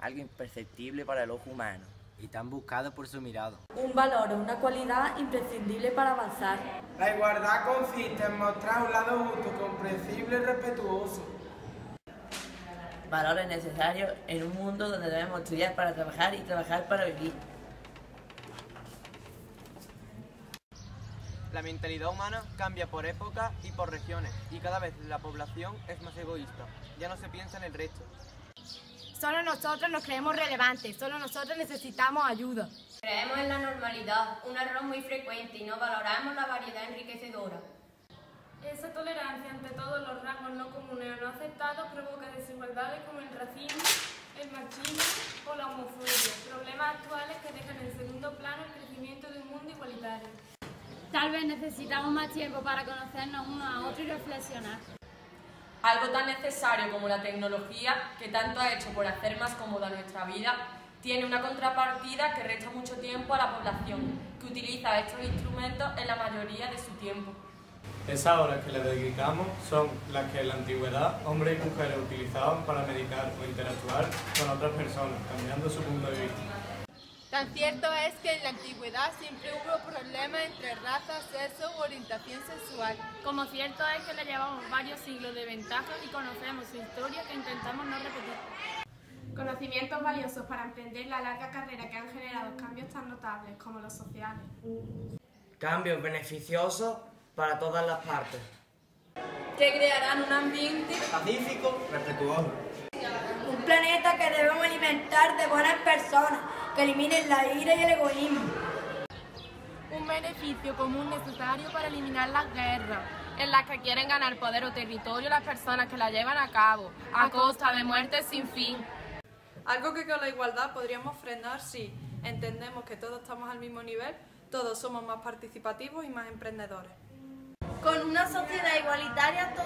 algo imperceptible para el ojo humano. Y tan buscado por su mirado. Un valor o una cualidad imprescindible para avanzar. La igualdad consiste en mostrar un lado justo, comprensible y respetuoso. Valores necesarios en un mundo donde debemos estudiar para trabajar y trabajar para vivir. La mentalidad humana cambia por época y por regiones y cada vez la población es más egoísta. Ya no se piensa en el resto. Solo nosotros nos creemos relevantes, solo nosotros necesitamos ayuda. Creemos en la normalidad, un error muy frecuente y no valoramos la variedad enriquecedora. Esa tolerancia ante todos los rangos no comunes o no aceptados provoca desigualdades como el racismo, el machismo o la homofobia, problemas actuales que dejan en segundo plano el crecimiento de un mundo igualitario. Tal vez necesitamos más tiempo para conocernos unos a otros y reflexionar. Algo tan necesario como la tecnología, que tanto ha hecho por hacer más cómoda nuestra vida, tiene una contrapartida que resta mucho tiempo a la población, que utiliza estos instrumentos en la mayoría de su tiempo. Esas horas que le dedicamos son las que en la antigüedad hombres y mujeres utilizaban para medicar o interactuar con otras personas, cambiando su punto de vista. Tan cierto es que en la antigüedad siempre hubo problemas entre raza, sexo u orientación sexual. Como cierto es que le llevamos varios siglos de ventaja y conocemos su historia que intentamos no repetir. Conocimientos valiosos para emprender la larga carrera que han generado cambios tan notables como los sociales. Cambios beneficiosos para todas las partes. Que crearán un ambiente pacífico, respetuoso. Un planeta que debemos alimentar de buenas personas, que eliminen la ira y el egoísmo. Un beneficio común necesario para eliminar las guerras, en las que quieren ganar poder o territorio las personas que la llevan a cabo, a costa de muertes sin fin. Algo que con la igualdad podríamos frenar si entendemos que todos estamos al mismo nivel, todos somos más participativos y más emprendedores. Con una sociedad igualitaria todo mejoraría.